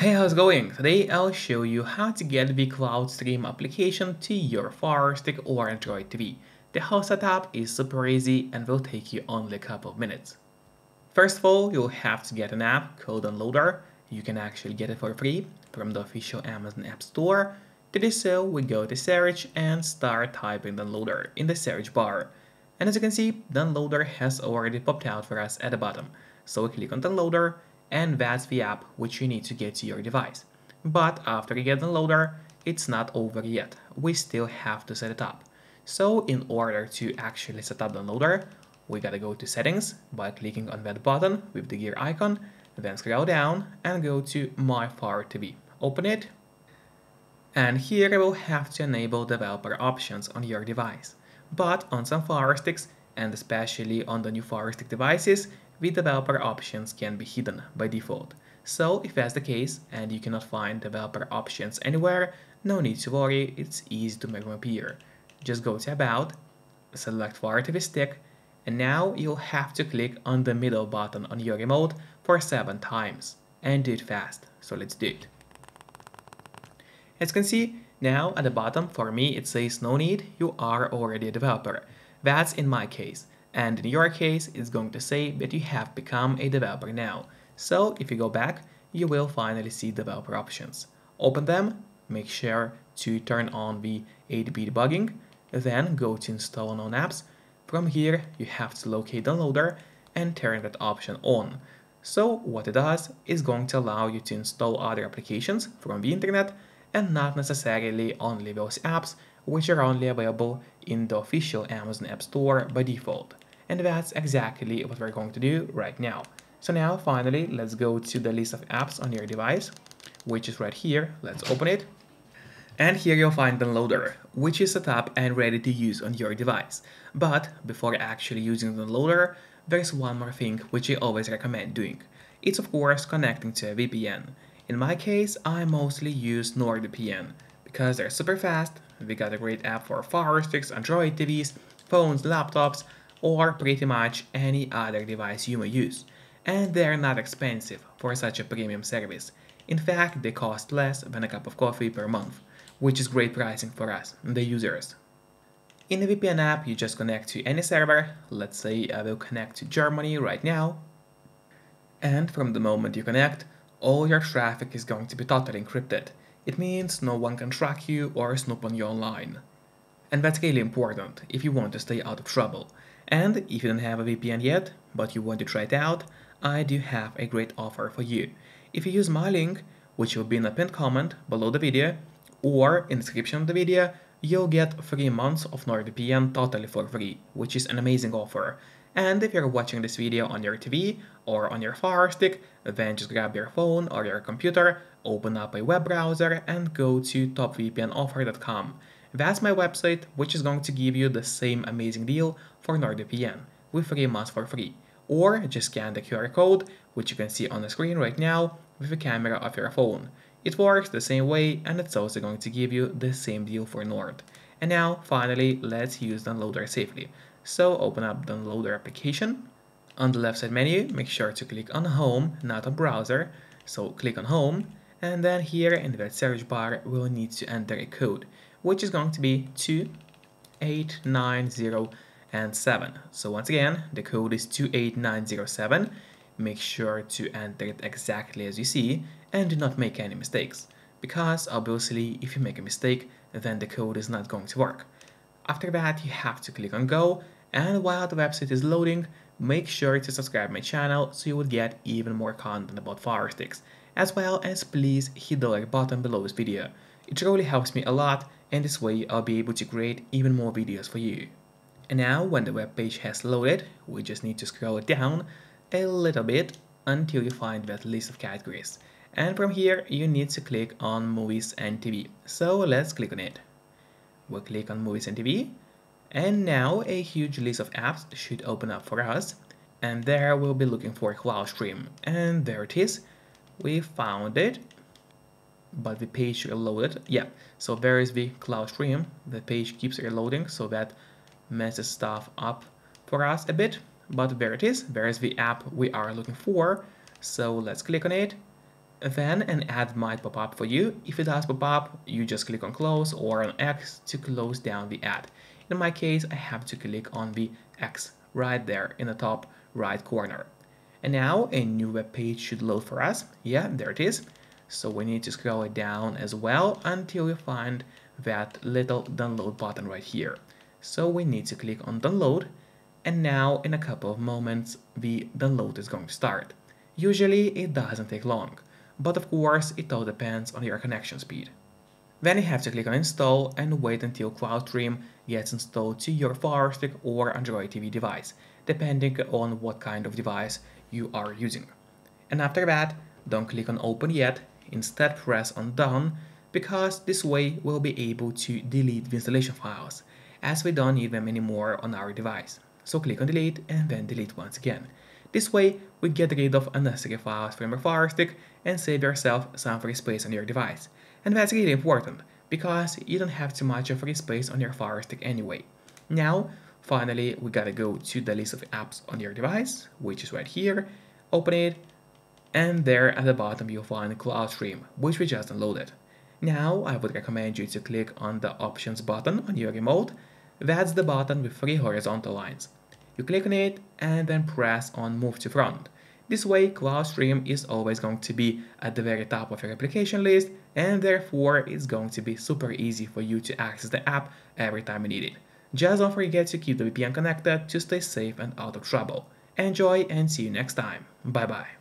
Hey, how's it going? Today I'll show you how to get the CloudStream application to your Fire Stick or Android TV. The whole setup is super easy and will take you only a couple of minutes. First of all, you'll have to get an app called Downloader. You can actually get it for free from the official Amazon App Store. To do so, we go to search and start typing Downloader in the search bar. And as you can see, Downloader has already popped out for us at the bottom. So we click on Downloader and that's the app which you need to get to your device. But after you get the loader, it's not over yet. We still have to set it up. So in order to actually set up the loader, we gotta go to settings by clicking on that button with the gear icon, then scroll down and go to My Fire TV. Open it. And here you will have to enable developer options on your device. But on some Fire Sticks, and especially on the new Fire Stick devices, the developer options can be hidden by default. So if that's the case and you cannot find developer options anywhere, no need to worry, it's easy to make them appear. Just go to About, select TV Stick, and now you'll have to click on the middle button on your remote for 7 times. And do it fast, so let's do it. As you can see, now at the bottom for me it says no need, you are already a developer. That's in my case and in your case it's going to say that you have become a developer now. So if you go back, you will finally see developer options. Open them, make sure to turn on the ADB debugging, then go to install known apps. From here, you have to locate downloader and turn that option on. So what it does is going to allow you to install other applications from the internet and not necessarily only those apps which are only available in the official Amazon App Store by default. And that's exactly what we're going to do right now. So now finally, let's go to the list of apps on your device, which is right here. Let's open it. And here you'll find the loader, which is set up and ready to use on your device. But before actually using the loader, there's one more thing which I always recommend doing. It's of course connecting to a VPN. In my case, I mostly use NordVPN because they're super fast, we got a great app for Fire Android TVs, phones, laptops, or pretty much any other device you may use. And they're not expensive for such a premium service. In fact, they cost less than a cup of coffee per month, which is great pricing for us, the users. In the VPN app, you just connect to any server. Let's say I will connect to Germany right now. And from the moment you connect, all your traffic is going to be totally encrypted. It means no one can track you or snoop on you online. And that's really important if you want to stay out of trouble. And if you don't have a VPN yet, but you want to try it out, I do have a great offer for you. If you use my link, which will be in the pinned comment below the video, or in the description of the video, you'll get 3 months of NordVPN totally for free, which is an amazing offer. And if you're watching this video on your TV or on your Fire Stick, then just grab your phone or your computer, open up a web browser and go to topvpnoffer.com. That's my website, which is going to give you the same amazing deal for NordVPN with 3 months for free. Or just scan the QR code, which you can see on the screen right now, with the camera of your phone. It works the same way and it's also going to give you the same deal for Nord. And now, finally, let's use Downloader safely. So open up Downloader application. On the left side menu, make sure to click on Home, not on Browser. So click on Home, and then here in the search bar, we'll need to enter a code, which is going to be 2890 and 7. So once again, the code is 28907. Make sure to enter it exactly as you see, and do not make any mistakes, because obviously if you make a mistake, then the code is not going to work. After that, you have to click on go, and while the website is loading, make sure to subscribe my channel so you will get even more content about Fire Sticks, as well as please hit the like button below this video. It really helps me a lot and this way I'll be able to create even more videos for you. And now when the web page has loaded, we just need to scroll down a little bit until you find that list of categories. And from here you need to click on movies and TV. So let's click on it. We'll click on Movies and TV. And now a huge list of apps should open up for us. And there we'll be looking for CloudStream. And there it is. We found it. But the page reloaded. Yeah, so there is the CloudStream. The page keeps reloading, so that messes stuff up for us a bit. But there it is. There is the app we are looking for. So let's click on it. Then an ad might pop up for you. If it does pop up, you just click on close or on X to close down the ad. In my case, I have to click on the X right there in the top right corner. And now a new web page should load for us. Yeah, there it is. So we need to scroll it down as well until we find that little download button right here. So we need to click on download and now in a couple of moments the download is going to start. Usually it doesn't take long, but of course it all depends on your connection speed. Then you have to click on install and wait until CloudStream gets installed to your Fire Stick or Android TV device, depending on what kind of device you are using. And after that, don't click on open yet, instead press on done, because this way we'll be able to delete the installation files, as we don't need them anymore on our device. So click on delete and then delete once again. This way, we get rid of unnecessary files from your Fire Stick and save yourself some free space on your device. And that's really important, because you don't have too much of free space on your Fire Stick anyway. Now, finally, we gotta go to the list of apps on your device, which is right here, open it, and there at the bottom you'll find CloudStream, which we just downloaded. Now, I would recommend you to click on the Options button on your remote. That's the button with three horizontal lines. You click on it and then press on move to front. This way, CloudStream is always going to be at the very top of your application list and therefore it's going to be super easy for you to access the app every time you need it. Just don't forget to keep the VPN connected to stay safe and out of trouble. Enjoy and see you next time. Bye bye.